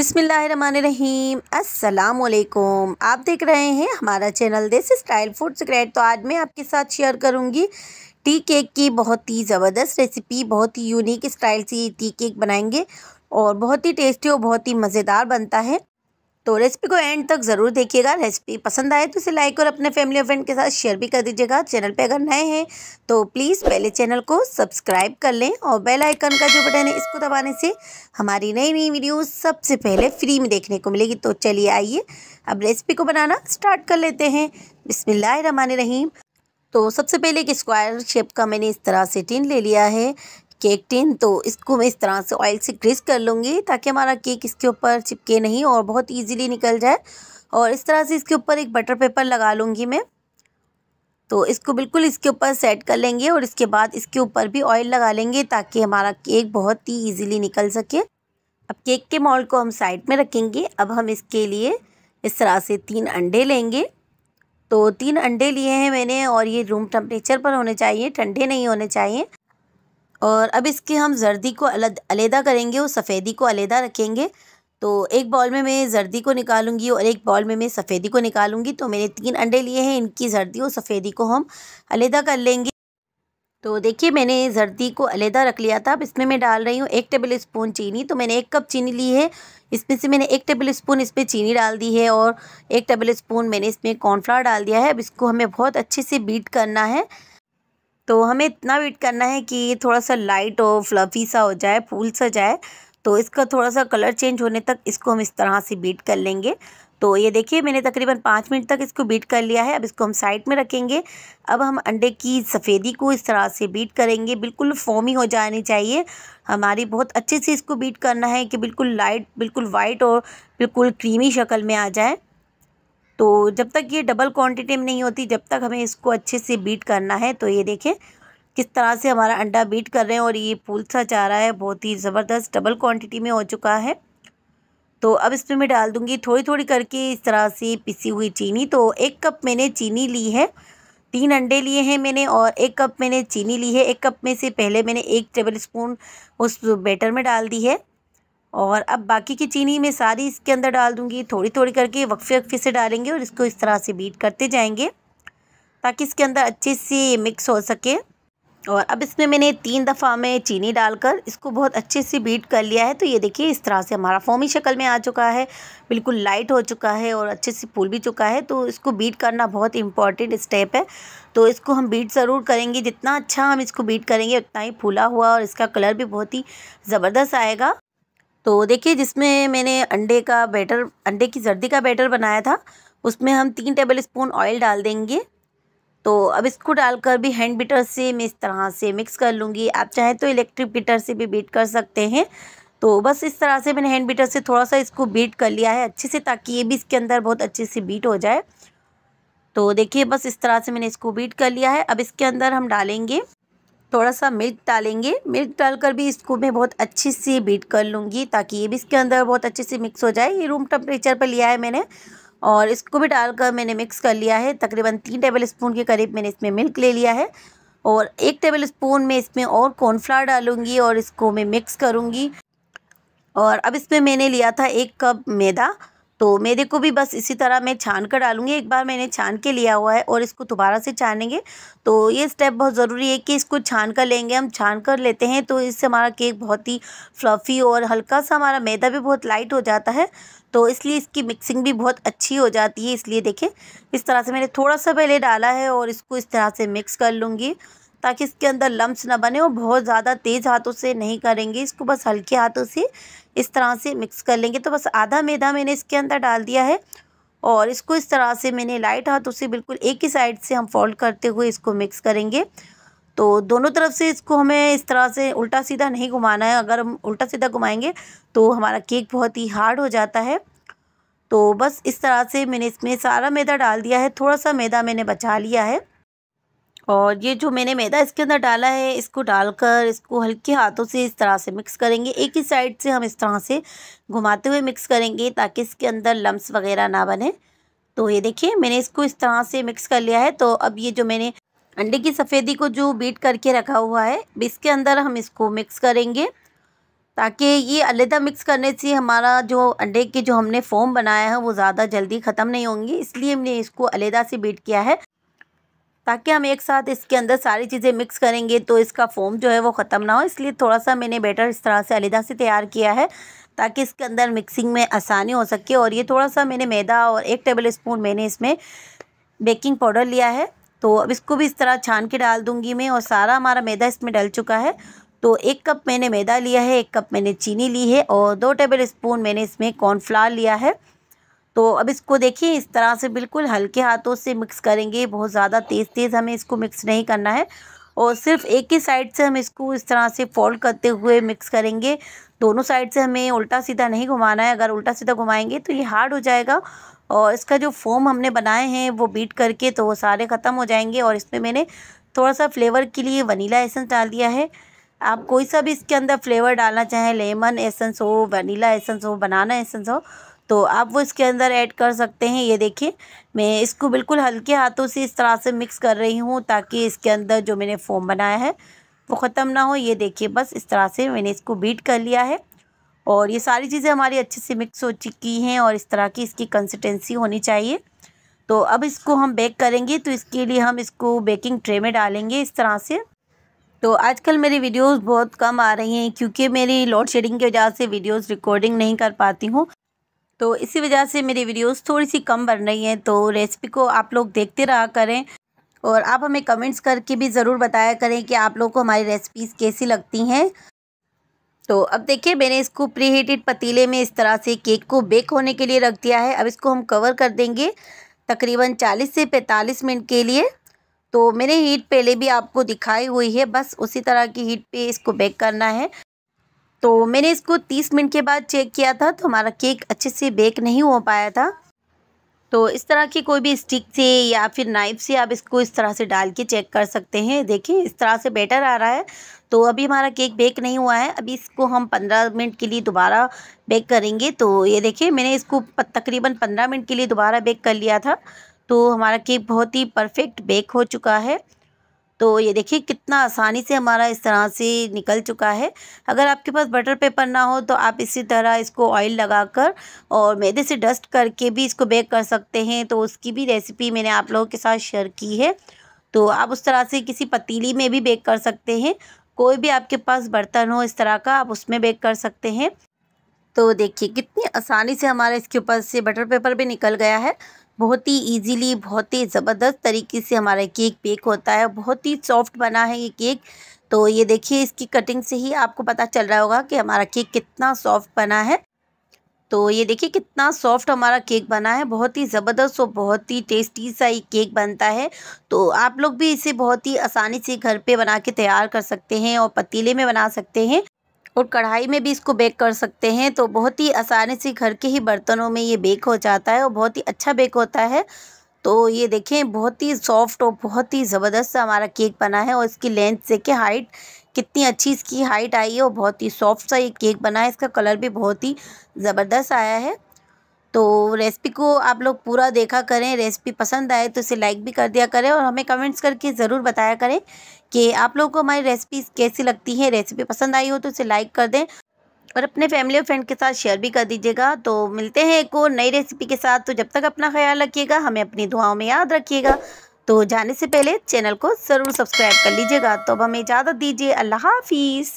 बिसमीम असलकुम आप देख रहे हैं हमारा channel this style food secret तो आज मैं आपके साथ शेयर करूँगी टी केक की बहुत ही ज़बरदस्त रेसिपी बहुत ही यूनिक स्टाइल से टी केक बनाएँगे और बहुत ही टेस्टी और बहुत ही मज़ेदार बनता है। तो रेसिपी को एंड तक ज़रूर देखिएगा। रेसिपी पसंद आए तो इसे लाइक और अपने फैमिली और फ्रेंड के साथ शेयर भी कर दीजिएगा। चैनल पे अगर नए हैं तो प्लीज़ पहले चैनल को सब्सक्राइब कर लें और बेल आइकन का जो बटन है, इसको दबाने से हमारी नई नई वीडियो सबसे पहले फ्री में देखने को मिलेगी। तो चलिए आइए, अब रेसिपी को बनाना स्टार्ट कर लेते हैं। बिसमिल्ल तो सबसे पहले एक स्क्वायर शेप का मैंने इस तरह से टिन ले लिया है। केक टिन तो इसको मैं इस तरह से ऑयल से ग्रीस कर लूँगी ताकि हमारा केक इसके ऊपर चिपके नहीं और बहुत ईजीली निकल जाए। और इस तरह से इसके ऊपर एक बटर पेपर लगा लूँगी मैं। तो इसको बिल्कुल इसके ऊपर सेट कर लेंगे और इसके बाद इसके ऊपर भी ऑयल लगा लेंगे ताकि हमारा केक बहुत ही ईजीली निकल सके। अब केक के मॉल को हम साइड में रखेंगे। अब हम इसके लिए इस तरह से तीन अंडे लेंगे। तो तीन अंडे लिए हैं मैंने और ये रूम टेम्परेचर पर होने चाहिए, ठंडे नहीं होने चाहिए। और अब इसके हम जर्दी को अलग अलहदा करेंगे, और सफ़ेदी को अलहदा रखेंगे। तो एक बॉल में मैं जर्दी को निकालूँगी और एक बॉल में मैं सफ़ेदी को निकालूँगी। तो मैंने तीन अंडे लिए हैं, इनकी जर्दी और सफ़ेदी को हम अलहदा कर लेंगे। तो देखिए, मैंने जर्दी को अलहदा रख लिया था। अब इसमें मैं डाल रही हूँ एक टेबल स्पून चीनी। तो मैंने एक कप चीनी ली है। इसमें से मैंने एक टेबल स्पून इसमें चीनी डाल दी है और एक टेबल स्पून मैंने इसमें कॉर्नफ्लावर डाल दिया है। अब इसको हमें बहुत अच्छे से बीट करना है। तो हमें इतना वेट करना है कि ये थोड़ा सा लाइट और फ्लफ़ी सा हो जाए, फूल सा जाए तो इसका थोड़ा सा कलर चेंज होने तक इसको हम इस तरह से बीट कर लेंगे। तो ये देखिए, मैंने तकरीबन पाँच मिनट तक इसको बीट कर लिया है। अब इसको हम साइड में रखेंगे। अब हम अंडे की सफ़ेदी को इस तरह से बीट करेंगे। बिल्कुल फॉमी हो जानी चाहिए। हमारी बहुत अच्छे से इसको बीट करना है कि बिल्कुल लाइट बिल्कुल वाइट और बिल्कुल क्रीमी शक्ल में आ जाए। तो जब तक ये डबल क्वांटिटी में नहीं होती, जब तक हमें इसको अच्छे से बीट करना है तो ये देखें किस तरह से हमारा अंडा बीट कर रहे हैं और ये फूल सा जा रहा है। बहुत ही ज़बरदस्त डबल क्वांटिटी में हो चुका है। तो अब इसमें मैं डाल दूँगी थोड़ी थोड़ी करके इस तरह से पिसी हुई चीनी। तो एक कप मैंने चीनी ली है, तीन अंडे लिए हैं मैंने और एक कप मैंने चीनी ली है। एक कप में से पहले मैंने एक टेबल स्पून उस बैटर में डाल दी है। और अब बाकी की चीनी मैं सारी इसके अंदर डाल दूँगी। थोड़ी थोड़ी करके वक्फे वक्फे से डालेंगे और इसको इस तरह से बीट करते जाएँगे ताकि इसके अंदर अच्छे से मिक्स हो सके। और अब इसमें मैंने तीन दफ़ा में चीनी डालकर इसको बहुत अच्छे से बीट कर लिया है। तो ये देखिए, इस तरह से हमारा फोमी शक्ल में आ चुका है। बिल्कुल लाइट हो चुका है और अच्छे से फूल भी चुका है। तो इसको बीट करना बहुत इंपॉर्टेंट स्टेप है। तो इसको हम बीट ज़रूर करेंगे। जितना अच्छा हम इसको बीट करेंगे, उतना ही फूला हुआ और इसका कलर भी बहुत ही ज़बरदस्त आएगा। तो देखिए, जिसमें मैंने अंडे का बैटर, अंडे की जर्दी का बैटर बनाया था, उसमें हम तीन टेबल स्पून ऑयल डाल देंगे। तो अब इसको डालकर भी हैंड बीटर से मैं इस तरह से मिक्स कर लूँगी। आप चाहें तो इलेक्ट्रिक बीटर से भी बीट कर सकते हैं। तो बस इस तरह से मैंने हैंड बीटर से थोड़ा सा इसको बीट कर लिया है अच्छे से, ताकि ये भी इसके अंदर बहुत अच्छे से बीट हो जाए। तो देखिए, बस इस तरह से मैंने इसको बीट कर लिया है। अब इसके अंदर हम डालेंगे थोड़ा सा मिल्क डालेंगे। मिल्क डालकर भी इसको मैं बहुत अच्छे से बीट कर लूँगी ताकि ये भी इसके अंदर बहुत अच्छे से मिक्स हो जाए। ये रूम टेम्परेचर पर लिया है मैंने और इसको भी डालकर मैंने मिक्स कर लिया है। तकरीबन तीन टेबल स्पून के करीब मैंने इसमें मिल्क ले लिया है और एक टेबल स्पून में इसमें और कॉर्नफ्लावर डालूँगी और इसको मैं मिक्स करूँगी। और अब इसमें मैंने लिया था एक कप मैदा। तो मैदे को भी बस इसी तरह मैं छान कर डालूँगी। एक बार मैंने छान के लिया हुआ है और इसको दोबारा से छानेंगे। तो ये स्टेप बहुत ज़रूरी है कि इसको छान कर लेंगे। हम छान कर लेते हैं तो इससे हमारा केक बहुत ही फ्लफ़ी और हल्का सा हमारा मैदा भी बहुत लाइट हो जाता है। तो इसलिए इसकी मिक्सिंग भी बहुत अच्छी हो जाती है। इसलिए देखें, इस तरह से मैंने थोड़ा सा पहले डाला है और इसको इस तरह से मिक्स कर लूँगी। ताकि इसके अंदर लम्स ना बने और बहुत ज़्यादा तेज़ हाथों से नहीं करेंगे। इसको बस हल्के हाथों से इस तरह से मिक्स कर लेंगे। तो बस आधा मैदा मैंने इसके अंदर डाल दिया है और इसको इस तरह से मैंने लाइट हाथों से बिल्कुल एक ही साइड से हम फोल्ड करते हुए इसको मिक्स करेंगे। तो दोनों तरफ़ से इसको हमें इस तरह से उल्टा सीधा नहीं घुमाना है। अगर हम उल्टा सीधा घुमाएँगे तो हमारा केक बहुत ही हार्ड हो जाता है। तो बस इस तरह से मैंने इसमें सारा मैदा डाल दिया है। थोड़ा सा मैदा मैंने बचा लिया है। और ये जो मैंने मैदा इसके अंदर डाला है, इसको डालकर इसको हल्के हाथों से इस तरह से मिक्स करेंगे। एक ही साइड से हम इस तरह से घुमाते हुए मिक्स करेंगे ताकि इसके अंदर लम्स वगैरह ना बने। तो ये देखिए, मैंने इसको इस तरह से मिक्स कर लिया है। तो अब ये जो मैंने अंडे की सफ़ेदी को जो बीट करके रखा हुआ है, इसके अंदर हम इसको मिक्स करेंगे ताकि ये अलहदा मिक्स करने से हमारा जो अंडे के जो हमने फोम बनाया है, वो ज़्यादा जल्दी ख़त्म नहीं होंगी। इसलिए हमने इसको अलहदा से बीट किया है। ताकि हम एक साथ इसके अंदर सारी चीज़ें मिक्स करेंगे तो इसका फोम जो है वो ख़त्म ना हो। इसलिए थोड़ा सा मैंने बैटर इस तरह से अलहदा से तैयार किया है, ताकि इसके अंदर मिक्सिंग में आसानी हो सके। और ये थोड़ा सा मैंने मैदा और एक टेबल स्पून मैंने इसमें बेकिंग पाउडर लिया है तो अब इसको भी इस तरह छान के डाल दूँगी मैं। और सारा हमारा मैदा इसमें डल चुका है तो एक कप मैंने मैदा लिया है, एक कप मैंने चीनी ली है, और दो टेबल स्पून मैंने इसमें कॉर्नफ्लावर लिया है। तो अब इसको देखिए, इस तरह से बिल्कुल हल्के हाथों से मिक्स करेंगे। बहुत ज़्यादा तेज़ तेज़ हमें इसको मिक्स नहीं करना है और सिर्फ़ एक ही साइड से हम इसको इस तरह से फोल्ड करते हुए मिक्स करेंगे। दोनों साइड से हमें उल्टा सीधा नहीं घुमाना है। अगर उल्टा सीधा घुमाएँगे तो ये हार्ड हो जाएगा और इसका जो फोम हमने बनाए हैं वो बीट करके तो वो सारे ख़त्म हो जाएँगे और इसमें मैंने थोड़ा सा फ्लेवर के लिए वनीला एसेंस डाल दिया है। आप कोई सा भी इसके अंदर फ्लेवर डालना चाहें लेमन एसेंस हो वनीला एसेंस हो बनाना एसेंस हो तो आप वो इसके अंदर ऐड कर सकते हैं। ये देखिए, मैं इसको बिल्कुल हल्के हाथों से इस तरह से मिक्स कर रही हूँ ताकि इसके अंदर जो मैंने फोम बनाया है, वो ख़त्म ना हो। ये देखिए, बस इस तरह से मैंने इसको बीट कर लिया है और ये सारी चीज़ें हमारी अच्छे से मिक्स हो चुकी हैं और इस तरह की इसकी कंसिस्टेंसी होनी चाहिए। तो अब इसको हम बेक करेंगे तो इसके लिए हम इसको बेकिंग ट्रे में डालेंगे इस तरह से। तो आजकल मेरी वीडियोस बहुत कम आ रही हैं, क्योंकि मेरी लोड शेडिंग की वजह से वीडियोस रिकॉर्डिंग नहीं कर पाती हूँ। तो इसी वजह से मेरी वीडियोस थोड़ी सी कम बन रही हैं तो रेसिपी को आप लोग देखते रहा करें। और आप हमें कमेंट्स करके भी ज़रूर बताया करें कि आप लोग को हमारी रेसिपीज़ कैसी लगती हैं। तो अब देखिए, मैंने इसको प्री हीटेड पतीले में इस तरह से केक को बेक होने के लिए रख दिया है। अब इसको हम कवर कर देंगे तकरीबन 40 से 45 मिनट के लिए। तो मैंने हीट पहले भी आपको दिखाई हुई है, बस उसी तरह की हीट पे इसको बेक करना है। तो मैंने इसको 30 मिनट के बाद चेक किया था तो हमारा केक अच्छे से बेक नहीं हो पाया था। तो इस तरह की कोई भी स्टिक से या फिर नाइफ से आप इसको इस तरह से डाल के चेक कर सकते हैं। देखिए, इस तरह से बेटर आ रहा है। तो अभी हमारा केक बेक नहीं हुआ है। अभी इसको हम पंद्रह मिनट के लिए दोबारा बेक करेंगे। तो ये देखिए, मैंने इसको तकरीबन पंद्रह मिनट के लिए दोबारा बेक कर लिया था। तो हमारा केक बहुत ही परफेक्ट बेक हो चुका है। तो ये देखिए कितना आसानी से हमारा इस तरह से निकल चुका है। अगर आपके पास बटर पेपर ना हो तो आप इसी तरह इसको ऑयल लगाकर और मैदे से डस्ट करके भी इसको बेक कर सकते हैं। तो उसकी भी रेसिपी मैंने आप लोगों के साथ शेयर की है। तो आप उस तरह से किसी पतीली में भी बेक कर सकते हैं। कोई भी आपके पास बर्तन हो इस तरह का आप उसमें बेक कर सकते हैं। तो देखिए कितनी आसानी से हमारा इसके ऊपर से बटर पेपर भी निकल गया है। बहुत ही इजीली बहुत ही ज़बरदस्त तरीके से हमारा केक बेक होता है। बहुत ही सॉफ्ट बना है ये केक तो ये देखिए, इसकी कटिंग से ही आपको पता चल रहा होगा कि हमारा केक कितना सॉफ्ट बना है। तो ये देखिए, कितना सॉफ्ट हमारा केक बना है। बहुत ही ज़बरदस्त और बहुत ही टेस्टी सा ये केक बनता है। तो आप लोग भी इसे बहुत ही आसानी से घर पे बना के तैयार कर सकते हैं और पतीले में बना सकते हैं। और कढ़ाई में भी इसको बेक कर सकते हैं तो बहुत ही आसानी से घर के ही बर्तनों में ये बेक हो जाता है और बहुत ही अच्छा बेक होता है। तो ये देखें, बहुत ही सॉफ्ट और बहुत ही ज़बरदस्त हमारा केक बना है और इसकी लेंथ से के हाइट कितनी अच्छी इसकी हाइट आई है और बहुत ही सॉफ्ट सा ये केक बना है। इसका कलर भी बहुत ही ज़बरदस्त आया है। तो रेसिपी को आप लोग पूरा देखा करें, रेसिपी पसंद आए तो इसे लाइक भी कर दिया करें और हमें कमेंट्स करके ज़रूर बताया करें कि आप लोगों को हमारी रेसिपीज़ कैसी लगती हैं। रेसिपी पसंद आई हो तो इसे लाइक कर दें और अपने फैमिली और फ्रेंड के साथ शेयर भी कर दीजिएगा। तो मिलते हैं एक और नई रेसिपी के साथ। तो जब तक अपना ख्याल रखिएगा, हमें अपनी दुआओं में याद रखिएगा। तो जाने से पहले चैनल को ज़रूर सब्सक्राइब कर लीजिएगा। तो अब हमें इजाज़त दीजिए। अल्लाह हाफिज़।